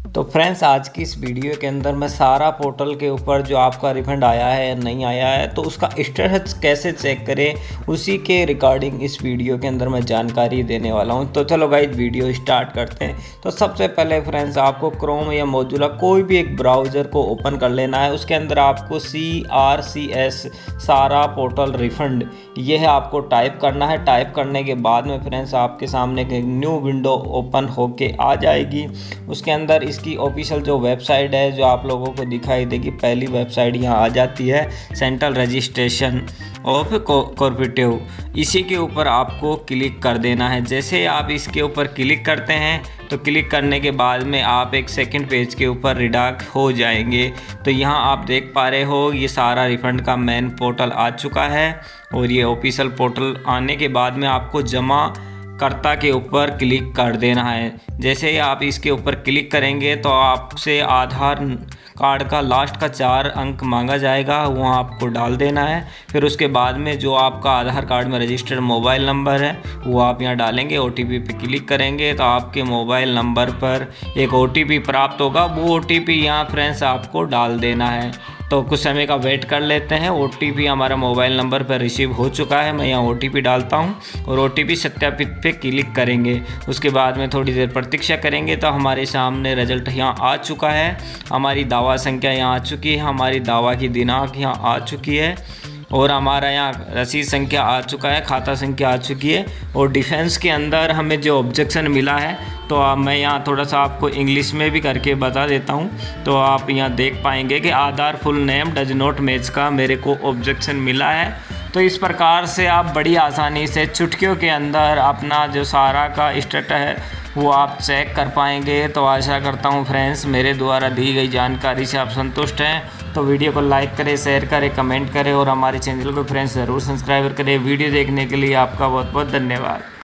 तो फ्रेंड्स आज की इस वीडियो के अंदर मैं सारा पोर्टल के ऊपर जो आपका रिफंड आया है या नहीं आया है तो उसका स्टेटस कैसे चेक करें, उसी के रिकॉर्डिंग इस वीडियो के अंदर मैं जानकारी देने वाला हूँ। तो चलो गाइज़ वीडियो स्टार्ट करते हैं। तो सबसे पहले फ्रेंड्स आपको क्रोम या मोजुला कोई भी एक ब्राउज़र को ओपन कर लेना है। उसके अंदर आपको सी आर सी एस सारा पोर्टल रिफंड यह आपको टाइप करना है। टाइप करने के बाद में फ्रेंड्स आपके सामने एक न्यू विंडो ओपन होके आ जाएगी। उसके अंदर इसकी ऑफिशियल जो वेबसाइट है, जो आप लोगों को दिखाई देगी, पहली वेबसाइट यहाँ आ जाती है सेंट्रल रजिस्ट्रेशन ऑफ़ कॉर्पोरेटिव इसी के ऊपर आपको क्लिक कर देना है। जैसे आप इसके ऊपर क्लिक करते हैं तो क्लिक करने के बाद में आप एक सेकंड पेज के ऊपर रिडाक्ट हो जाएँगे। तो यहाँ आप देख पा रहे हो, ये सारा रिफ़ंड का मेन पोर्टल आ चुका है और ये ऑफिशियल पोर्टल आने के बाद में आपको जमा कर्ता के ऊपर क्लिक कर देना है। जैसे ही आप इसके ऊपर क्लिक करेंगे तो आपसे आधार कार्ड का लास्ट का चार अंक मांगा जाएगा, वो आपको डाल देना है। फिर उसके बाद में जो आपका आधार कार्ड में रजिस्टर्ड मोबाइल नंबर है, वो आप यहाँ डालेंगे ओ टी पे क्लिक करेंगे तो आपके मोबाइल नंबर पर एक ओटीपी प्राप्त होगा। वो ओ टी यहाँ फ्रेंड्स आपको डाल देना है। तो कुछ समय का वेट कर लेते हैं। ओटीपी हमारा मोबाइल नंबर पर रिसीव हो चुका है। मैं यहाँ OTP डालता हूँ और ओटीपी सत्यापित पे क्लिक करेंगे। उसके बाद में थोड़ी देर प्रतीक्षा करेंगे तो हमारे सामने रिज़ल्ट यहाँ आ चुका है। हमारी दावा संख्या यहाँ आ चुकी है। हमारी दावा की दिनांक यहाँ आ चुकी है और हमारा यहाँ रसीद संख्या आ चुका है। खाता संख्या आ चुकी है और डिफेंस के अंदर हमें जो ऑब्जेक्शन मिला है तो आप मैं यहाँ थोड़ा सा आपको इंग्लिश में भी करके बता देता हूँ। तो आप यहाँ देख पाएँगे कि Aadhaar full name does not match का मेरे को ऑब्जेक्शन मिला है। तो इस प्रकार से आप बड़ी आसानी से चुटकियों के अंदर अपना जो सारा का स्टेट है, वो आप चेक कर पाएँगे। तो आशा करता हूँ फ्रेंड्स मेरे द्वारा दी गई जानकारी से आप संतुष्ट हैं। तो वीडियो को लाइक करें शेयर करें कमेंट करें और हमारे चैनल को फ्रेंड्स ज़रूर सब्सक्राइब करें। वीडियो देखने के लिए आपका बहुत बहुत धन्यवाद।